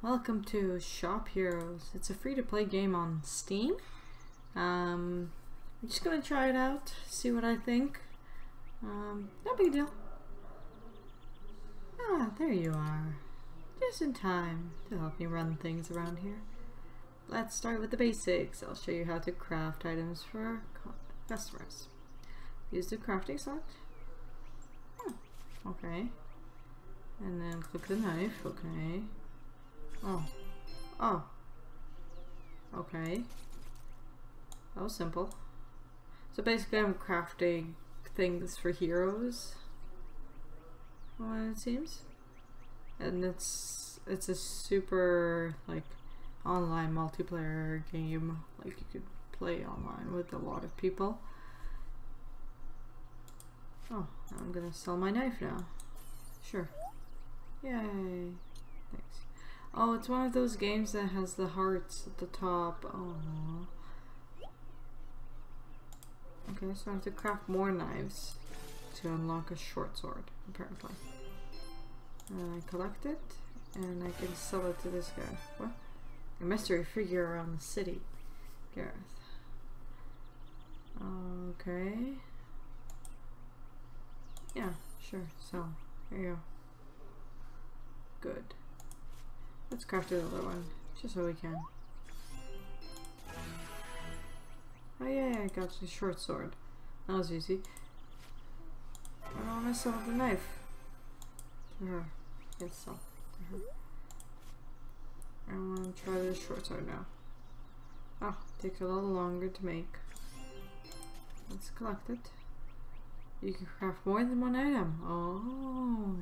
Welcome to Shop Heroes. It's a free-to-play game on Steam. Um, I'm just gonna try it out, see what I think. Um, no big deal. Ah, there you are. Just in time to help me run things around here. Let's start with the basics. I'll show you how to craft items for customers. Use the crafting slot. Oh, okay. And then click the knife, okay. Oh. Oh. Okay. That was simple. So basically I'm crafting things for heroes. What it seems. And it's it's a super like online multiplayer game. Like you could play online with a lot of people. Oh, I'm gonna sell my knife now. Sure. Yay. Thanks. Oh, it's one of those games that has the hearts at the top. Oh. Okay, so I have to craft more knives to unlock a short sword, apparently. And I collect it, and I can sell it to this guy. What? A mystery figure around the city. Gareth. Okay. Yeah, sure, so, here you go. Good. Let's craft another one, just so we can. Oh yeah, I got the short sword. That was easy. I don't want to sell the knife. To her. Sell to her. I want to try this short sword now. Ah, Oh, takes a little longer to make. Let's collect it. You can craft more than one item. Oh.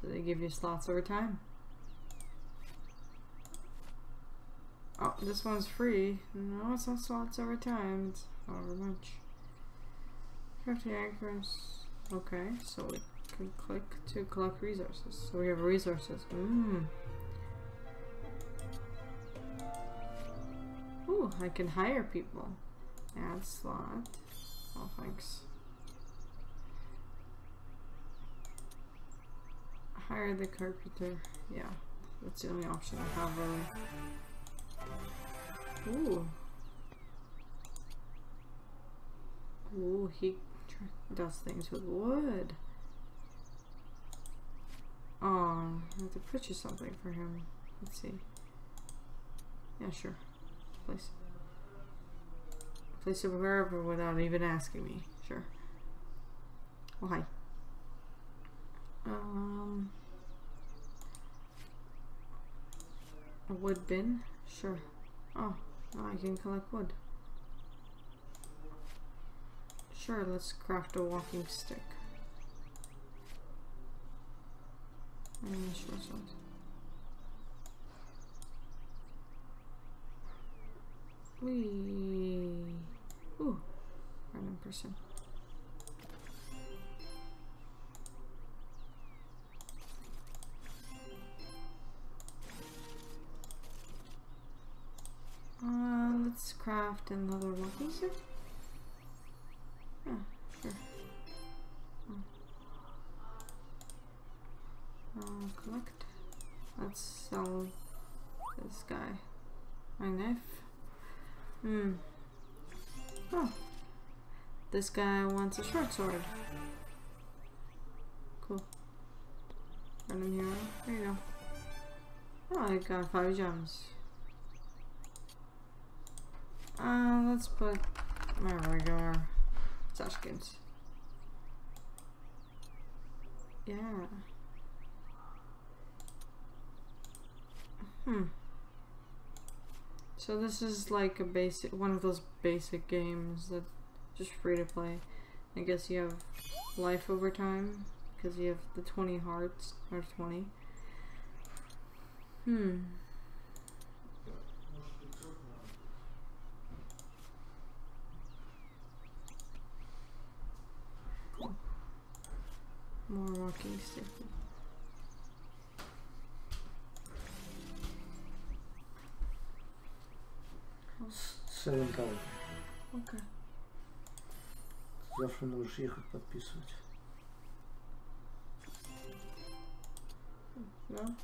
So they give you slots over time. Oh, this one's free. No, it's not slots every time. It's however much. Crafting anchors. Okay, so we can click to collect resources. So we have resources. Mmm. Ooh, I can hire people. Add slot. Oh, thanks. Hire the carpenter. Yeah, that's the only option I have really. Ooh. Ooh, he does things with wood. Oh, I have to purchase something for him. Let's see. Yeah, sure. Place. Place it wherever without even asking me. Sure. Oh, hi. Um. A wood bin? Sure. Oh, oh, I can collect wood. Sure, let's craft a walking stick. And sure, so. Wee. Ooh, random person. Uh, let's craft another walking stick. Yeah, sure. Uh, collect. Let's sell this guy. My knife. Hmm. Oh. This guy wants a short sword. Cool. Random hero. There you go. Oh, I got five gems. Uh, let's put my regular Sashkins. Yeah. Hmm. So this is like a basic, one of those basic games that just free to play. I guess you have life over time because you have the 20 hearts or 20. Hmm. More walking stick. Селен Калки. Окей. Завтра можешь ехать подписывать. Да?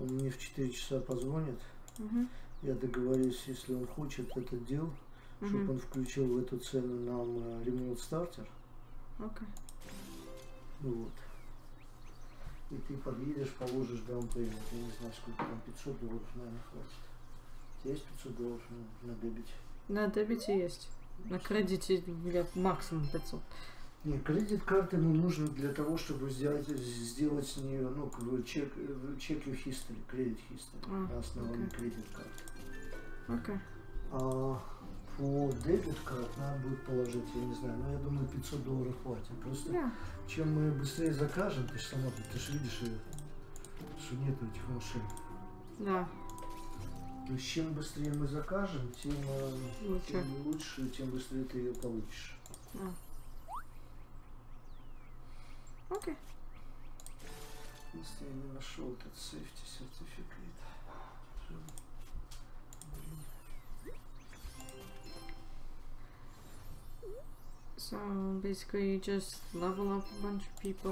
Он мне в 4 часа позвонит. Угу. Я договорюсь, если он хочет этот дел, чтобы он включил в эту цену нам э, ремонт стартер. Окей. Вот. И ты подъедешь, положишь даунпеймент. Я не знаю, сколько там, 500 долларов, наверное, хватит. У тебя есть 500 долларов на, на дебете? На дебете есть. На кредите я максимум 500. Не, кредит карты ему нужно для того, чтобы сделать, сделать с нее, ну, чек, чек your history, кредит history, А, на основании окей. кредит карты. Окей. А по дебет карт надо будет положить, я не знаю, но я думаю 500 долларов хватит. Просто Да. чем мы быстрее закажем, ты же сама, ты же видишь, что нету этих машин. Да. То есть чем быстрее мы закажем, тем, э, Лучше. тем лучше, тем быстрее ты ее получишь. Да. Окей. Если я не нашел этот safety certificate. So basically, you just level up a bunch of people,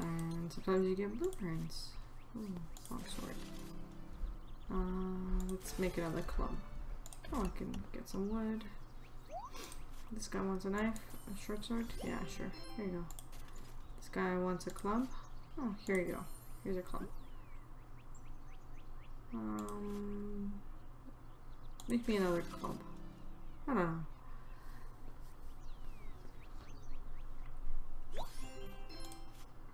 and sometimes you get blueprints. Ooh, long sword. Uh, let's make another club. Oh, I can get some wood. This guy wants a knife, a short sword. Yeah, sure. Here you go. This guy wants a club. Oh, here you go. Here's a club. Um, make me another club. I don't know.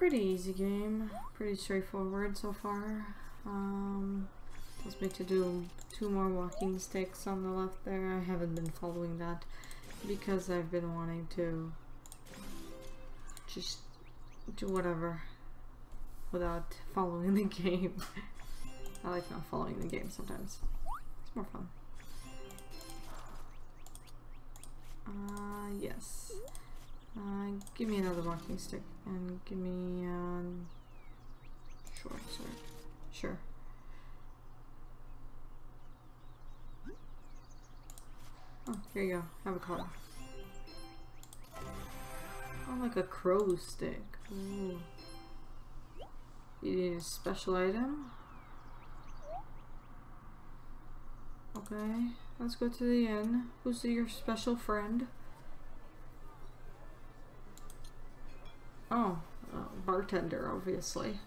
Pretty easy game, pretty straightforward so far. Um, tells me to do two more walking sticks on the left there. I haven't been following that because I've been wanting to just do whatever without following the game. I like not following the game sometimes. It's more fun. Uh, yes. Uh, give me another walking stick and give me um, short sword. Sure. Oh, here you go. Have a color. Oh, like a crow stick. Ooh. You need a special item? Okay, let's go to the inn. Who's your special friend? Oh, uh, bartender, obviously.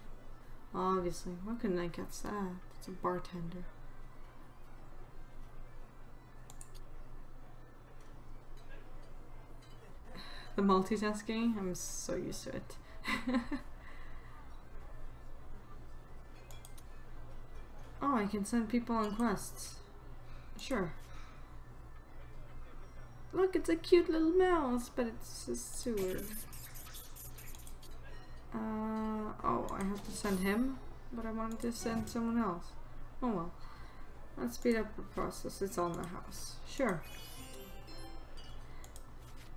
Obviously. Why couldn't I guess that? It's a bartender. The multitasking? I'm so used to it. oh, I can send people on quests. Sure. Look, it's a cute little mouse, but it's a sewer. Uh, oh, I have to send him, but I wanted to send someone else. Oh well. Let's speed up the process. It's on the house. Sure.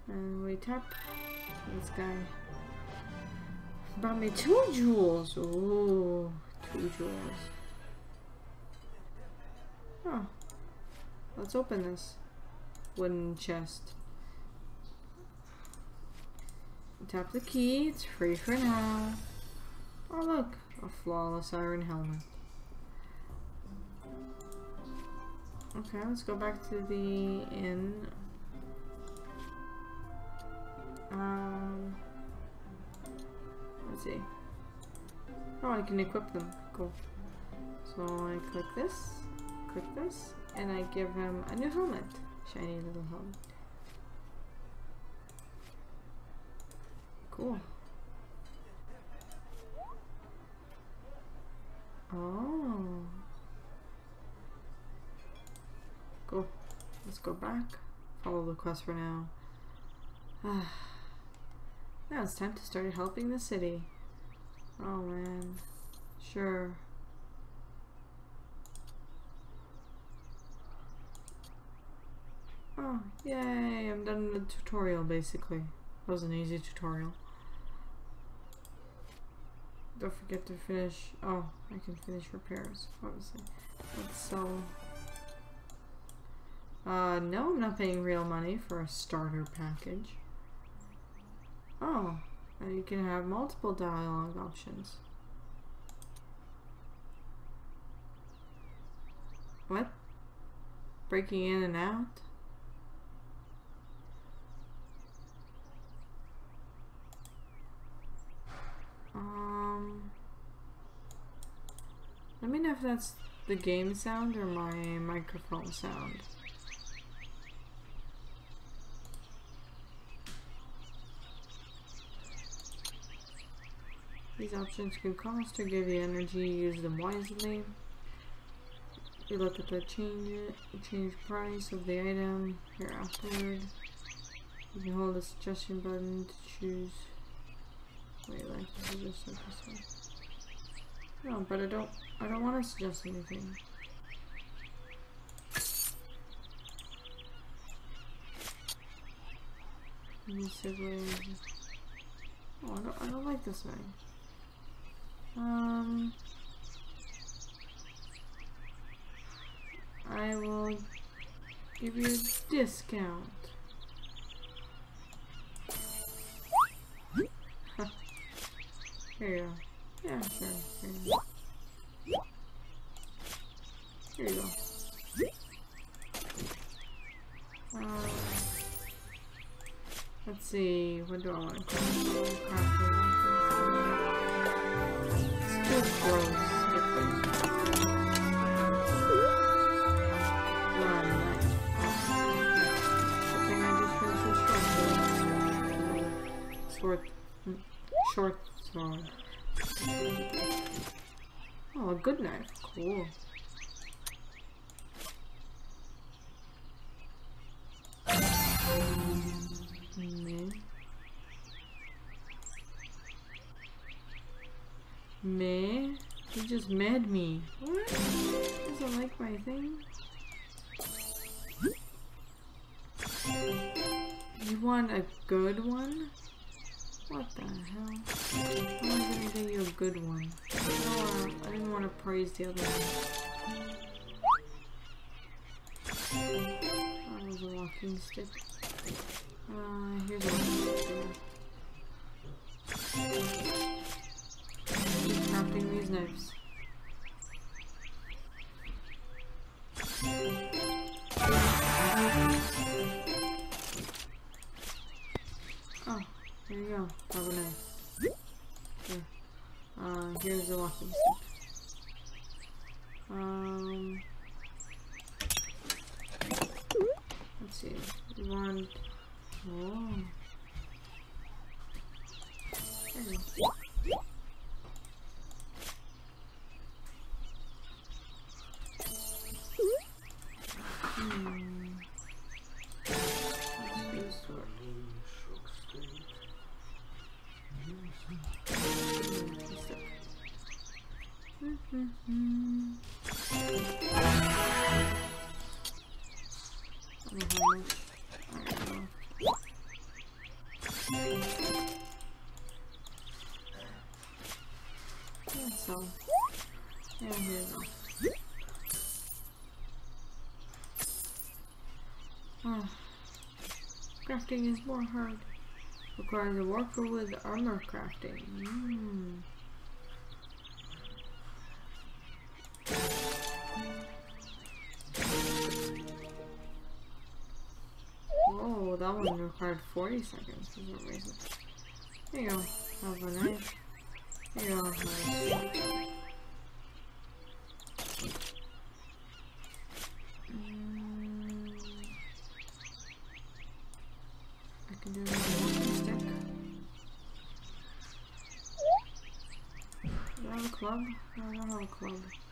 And we tap this guy. Brought me two jewels. Ooh, two jewels. Oh. Let's open this wooden chest. Tap the key, it's free for now. Oh look, a flawless iron helmet. Okay, let's go back to the inn. Um, let's see. Oh, I can equip them. Cool. So I click this, click this, and I give him a new helmet. Shiny little helmet. Cool. Oh. Cool. Let's go back. Follow the quest for now. now it's time to start helping the city. Oh man. Sure. Oh, yay! I'm done with the tutorial basically. That was an easy tutorial. Don't forget to finish. Oh, I can finish repairs. Obviously, let's sell. Uh, no, I'm not paying real money for a starter package. Oh, and you can have multiple dialogue options. What? Breaking in and out? If that's the game sound or my microphone sound. These options can cost or give you energy, use them wisely. You look at the change change price of the item here afterward. You can hold the suggestion button to choose. Wait, like this is just like this one. No, but I don't. I don't want to suggest anything. Oh, I don't. I don't like this way. Um. I will give you a discount. Here you go. Yeah, sure. Go. Um, let's see. What do I want? It's too this short. Short, mm, short sword. Oh, a good knife. Cool. Doesn't like my thing? You want a good one? What the hell? How am I gonna get you a good one? Wanna, I didn't want to praise the other one. That was a walking stick. Uh, here's a walking. Crafting these knives. Crafting is more hard. Requires a worker with armor crafting. Mm. Whoa, that one required 40 seconds for some reason. There you go. Have a knife. There you go. I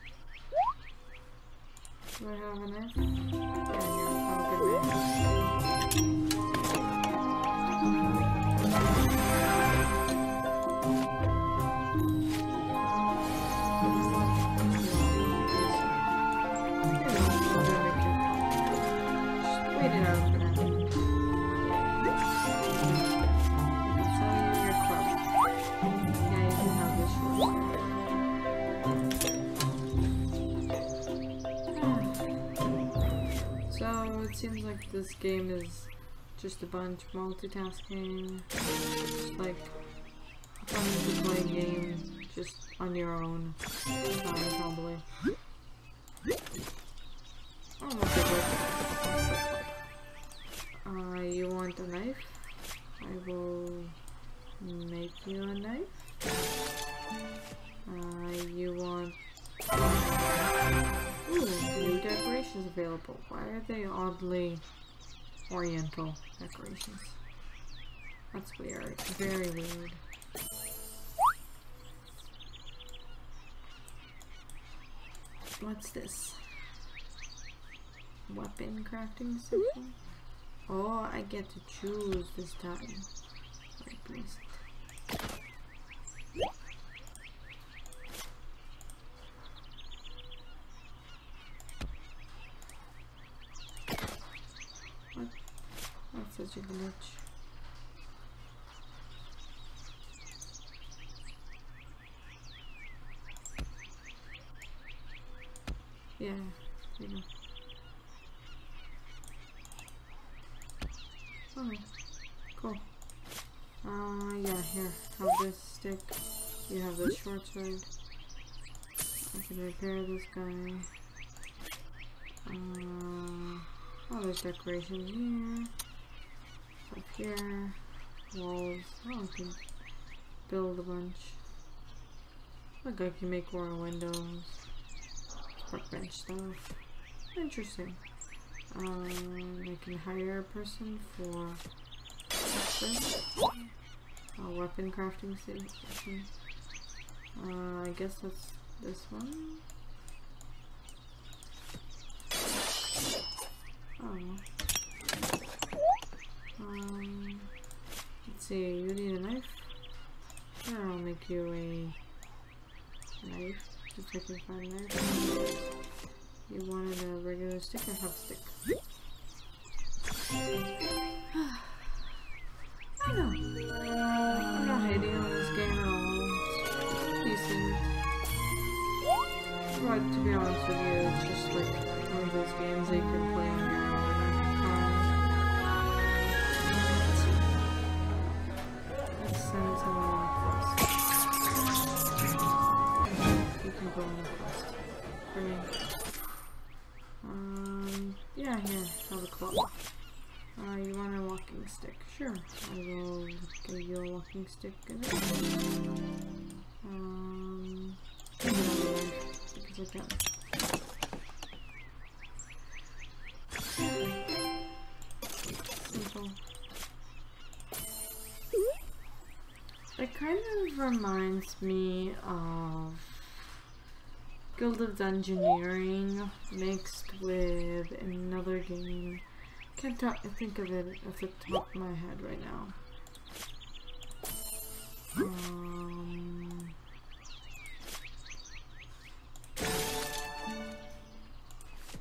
seems like this game is just a bunch multitasking, just like fun to play game just on your own probably. Oh. Uh, you want a knife? I will make you a knife. Uh, you want decorations available. Why are they oddly oriental decorations? That's weird. Very weird. What's this? Weapon crafting? Oh, I get to choose this time please. What? A glitch. Yeah, you know. Cool. Uh, yeah, here, have this stick. You have this short sword. I can repair this guy. Uh, oh, there's decorations here. Here. Walls. Oh, I can build a bunch. Look, I can make more windows. Workbench stuff. Interesting. Um, I can hire a person for. A weapon crafting station. Uh, I guess that's this one. Oh. Um, let's see, you need a knife? Sure, I'll make you a knife. Just I can find a knife. You wanted a regular stick or half stick? Sure, I will give you a walking stick. Um, because I can. Simple. It kind of reminds me of Guild of Dungeoneering mixed with another game. Can't think of it off the top of my head right now. Um,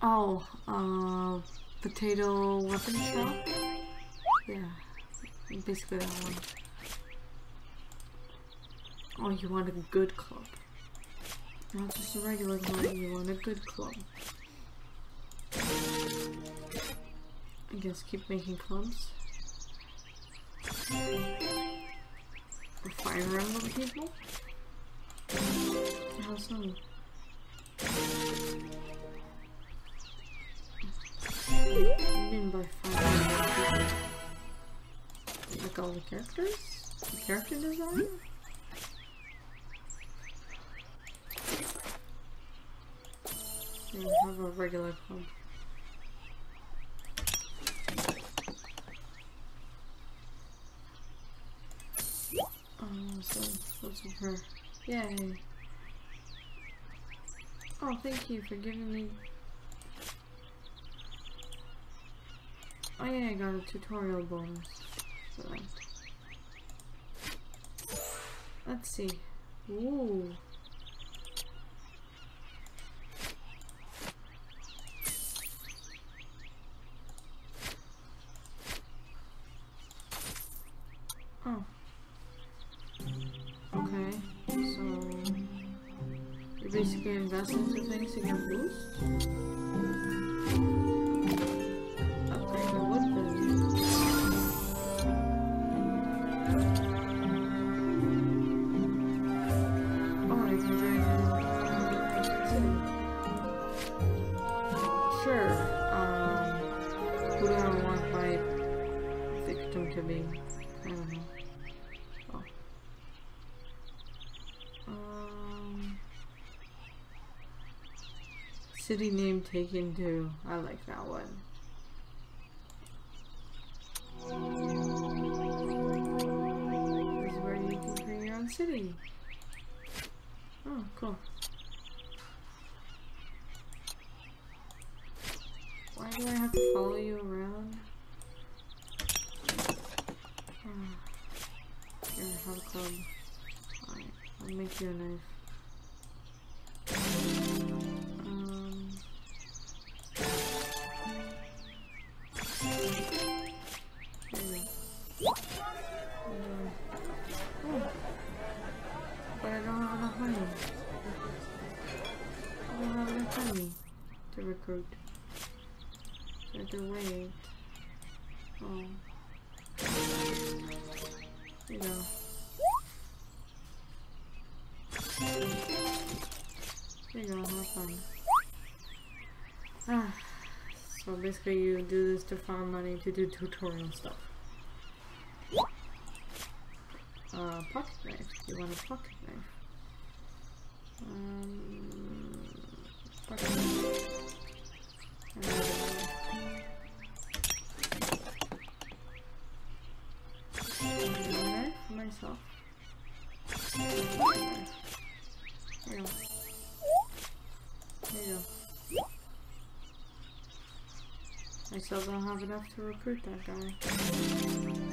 oh, uh, potato weapon shop? Yeah, basically that one. Oh, you want a good club. Not just a regular club, you want a good club. I guess keep making clubs. For Fire Emblem people? How so? Mean by Fire Like all the characters? The character design? I have a regular club. Oh, so what's with her? Yay! Oh, thank you for giving me. Oh yeah, I got a tutorial bonus that. Let's see. Ooh. City name taken too. I like that one. This is where you can create your own city. Oh, cool. Why do I have to follow you around? Oh. Here, have a club. Alright, I'll make you a knife. Basically you do this to farm money to do tutorial stuff. Uh, pocket knife. You want a pocket knife? Um, pocket knife. For myself. There you go. There you go. I still don't have enough to recruit that guy.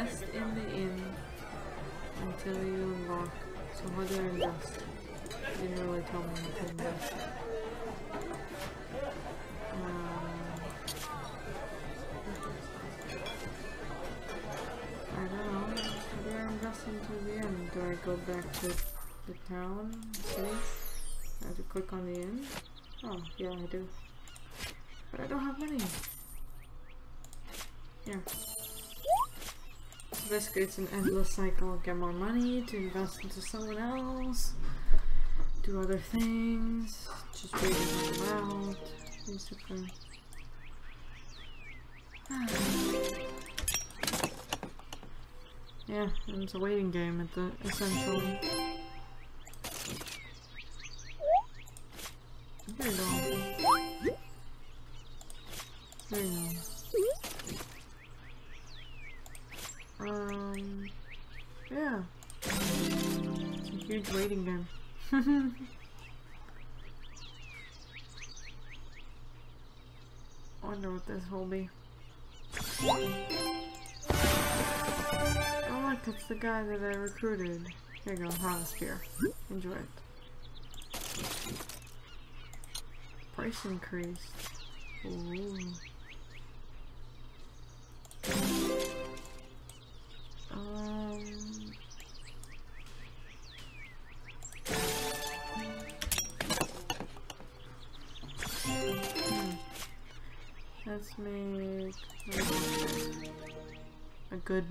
Invest in the inn until you unlock. So how do I invest? You didn't really tell me how to invest. I don't know. Do I invest into the inn? Do I go back to the town, city? I have to click on the inn? Oh, yeah, I do. But I don't have money. Here. So basically creates an endless cycle. Get more money to invest into someone else. Do other things. Just waiting out. Basically. yeah, it's a waiting game at the essentially. There you go. There you go. Wonder what this will be. Oh look, it's the guy that I recruited. Here you go, have a spear. Enjoy it. Price increased. Ooh. Good.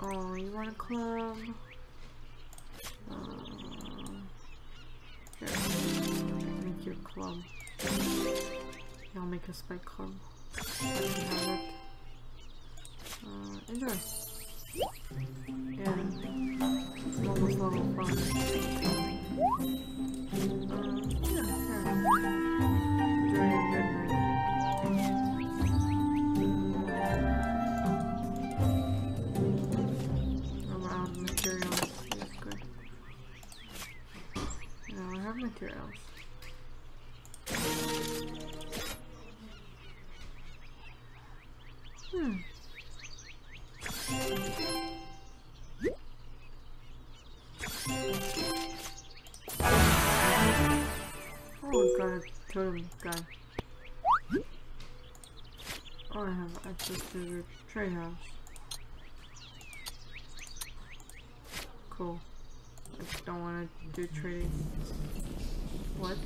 Oh, you want a club? Uh, make your club. Yeah, I'll make a spike club. Uh, enjoy. Yeah, almost level 5. Oh my Hmm. Oh god, totem guy. Oh, I have access to the tree house. Cool. Do trading. What?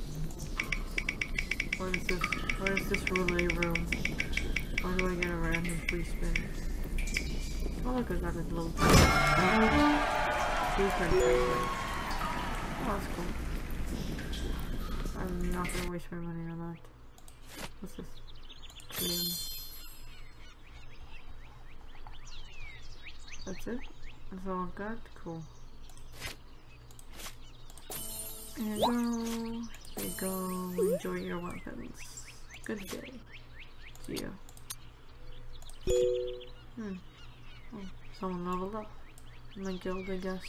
What is this? What is this relay room? How do I get a random free spin? Oh look, I got a little blueprint Oh, that's cool. I'm not gonna waste my money on that. What's this? That's it? That's all I've got? Cool. There you go. There you go. Enjoy your weapons. Good day. See ya. Hmm. Oh, someone leveled up. My guild, I guess.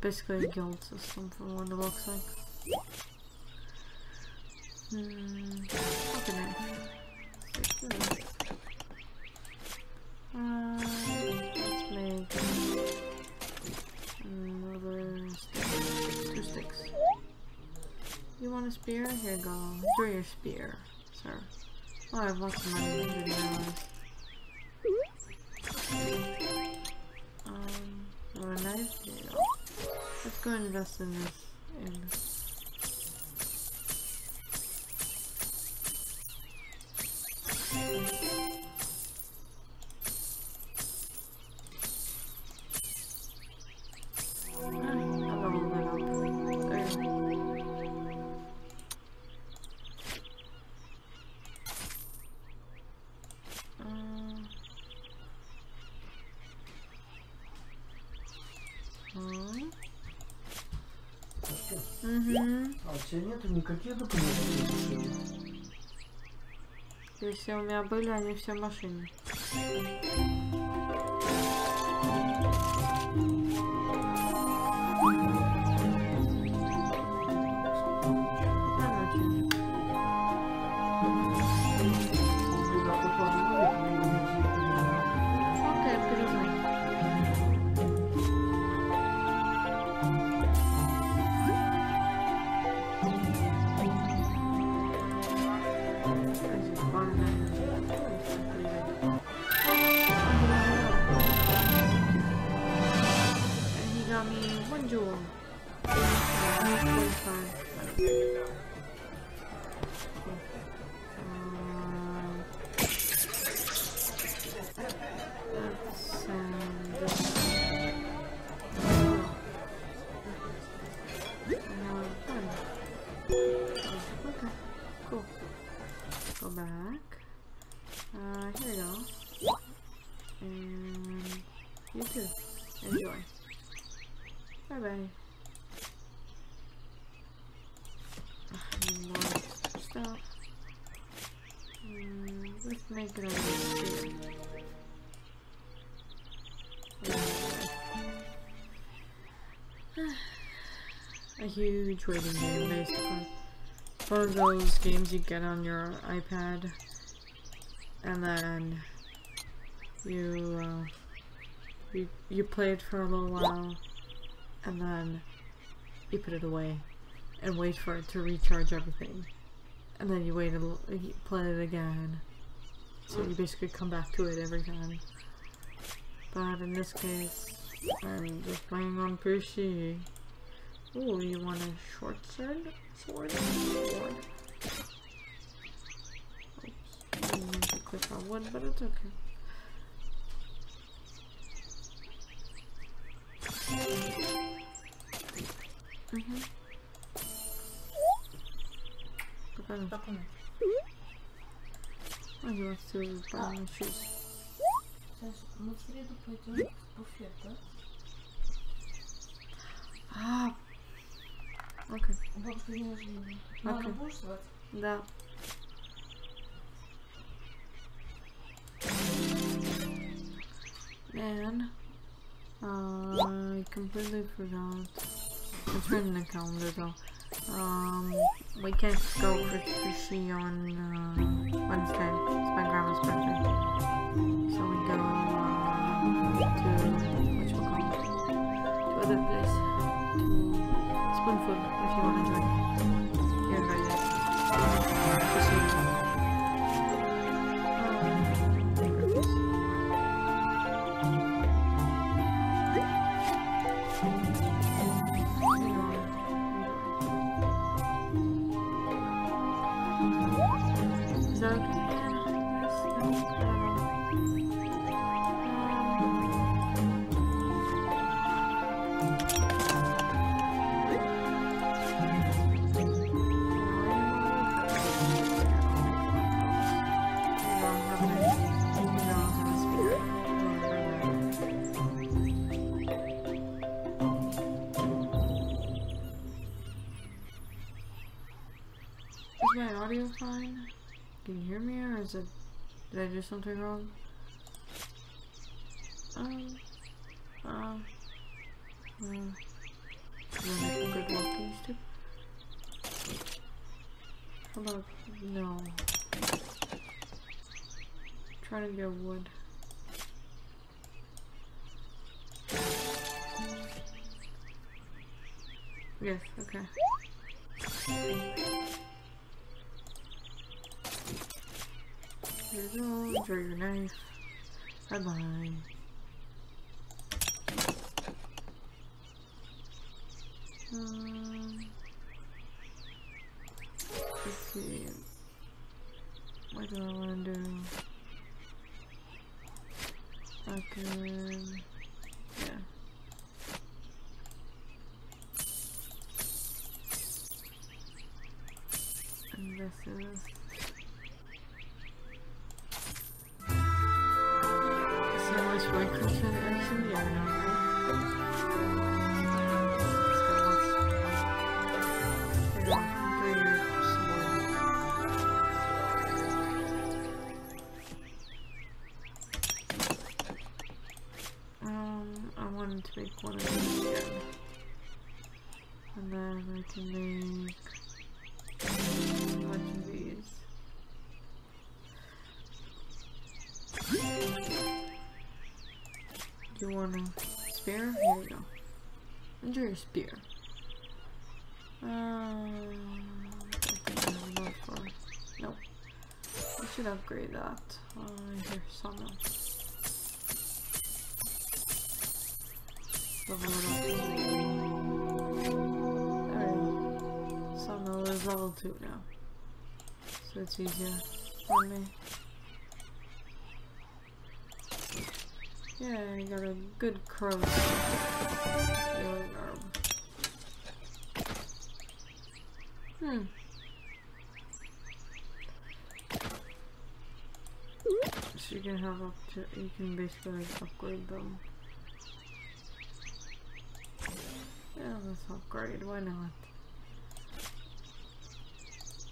Basically a guild system from what it looks like. Hmm. Uh, want a spear? Here you go. Enjoy your spear, sir. Oh, I have lots of money. Um, or a. Let's go invest in this. In Ah, Если у меня были, они все в машине. Make it a little A huge waiting game, basically. One of those games you get on your iPad, and then you uh, you you play it for a little while, and then you put it away, and wait for it to recharge everything, and then you wait a little, play it again. So you basically come back to it every time. But in this case, I'm just playing on PC. Ooh, you want a short sword? Sword? Sword. Oops. I didn't to click on wood, but it's okay. Mm-hmm. Какая? Как он? А, you want to buy my shoes. Саш, мы в среду пойдем в буфет, да? А, окей. У бабушки день рождения. Мама Окей. будешь звать? Да. Man, uh, I completely forgot. It's written in the calendar though. Um, we can't go for sushi on uh, Wednesday. It's my grandma's birthday. So we go uh, to what you call it? To other place. To Spoonful if you want to join. You're audio fine? Can you hear me or is it... Did I do something wrong? Um... Um... Is good walking stick? How about... No. Trying to get wood. Yes, okay. Here you go, enjoy your knife. Bye bye. Um, let's see. What do I want to do? Can. Much my cushion You want a spear? Here you go. Enjoy your spear. Um, for. Nope. I should upgrade that. Uh, here, sawmill. Level it up. There we go. Sawmill is level 2 now. So it's easier for me. Yeah, I got a good garb. Hmm. So you can have up to, you can basically like upgrade them. Yeah, let's upgrade, why not?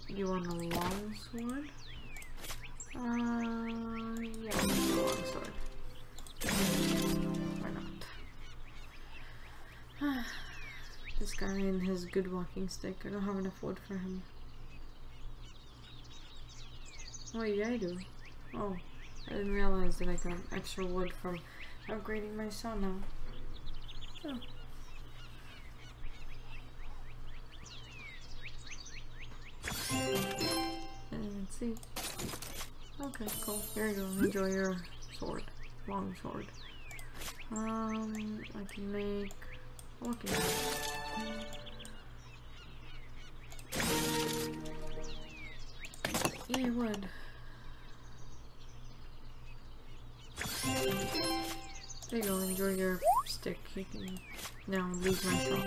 You want a long sword? Uh, yeah, long sword. this guy and his good walking stick. I don't have enough wood for him. Wait, yeah, I do. Oh, I didn't realize that I got extra wood from upgrading my sawmill. Oh. Let's see. Okay, cool. Here you go. Enjoy your sword. Long sword. Um, I can make... Okay. E1. There you go, enjoy your stick. You can now lose myself.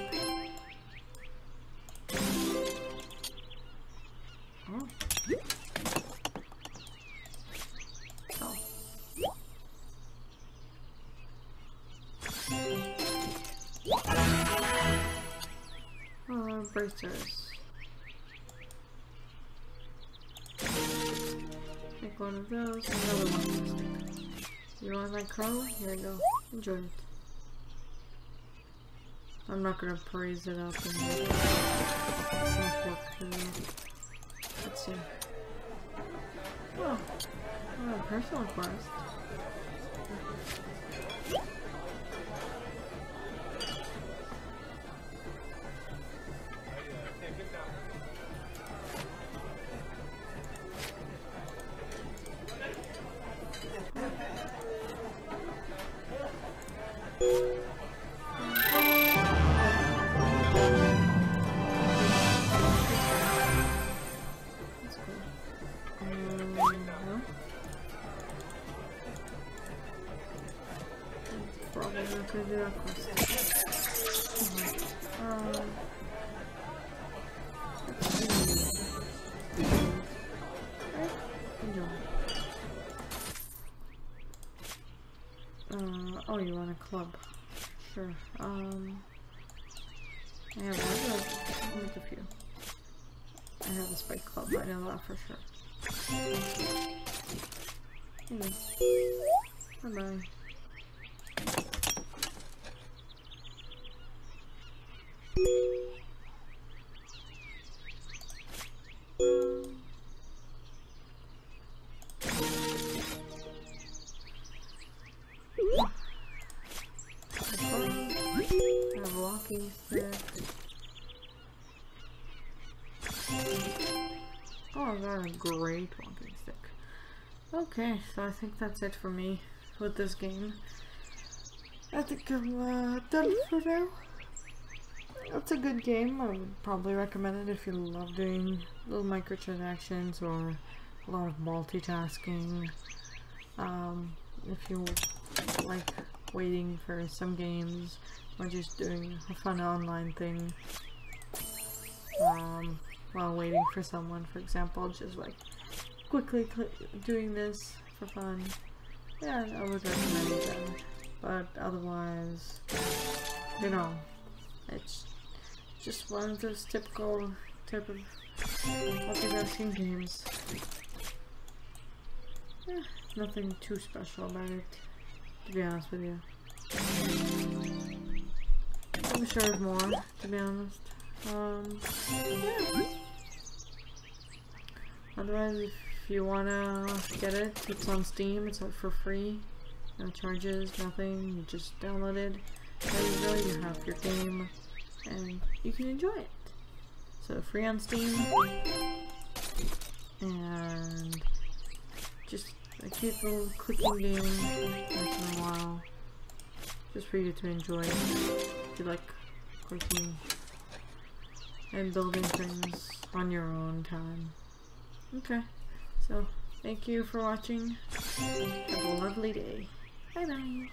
Oh. Bracers. Take one of those, another one. You want my crow? Here you go. Enjoy it. I'm not gonna praise it up and. Let's see. Oh, oh personal quest. Oh, you want a club? Sure. Um, I have make a few. I have a spike club, I know that for sure. Hmm. Bye bye. I Okay, so I think that's it for me with this game. I think I'm uh, done for now. It's a good game. I would probably recommend it if you love doing little microtransactions or a lot of multitasking. Um, if you like waiting for some games or just doing a fun online thing um, while waiting for someone, for example, just like quickly doing this for fun. Yeah, I would recommend them. But otherwise, you know, it's just one of those typical type of multitasking games. Yeah, nothing too special about it, to be honest with you. I'm sure there's more, to be honest. Um, yeah. Otherwise, if you wanna get it, it's on Steam, it's for free. No charges, nothing, you just download it. You you have your game, and you can enjoy it. So, free on Steam, and just a cute little clicking game once in a while, just for you to enjoy if you like clicking and building things on your own time. Okay, so thank you for watching. Have a lovely day. Bye bye.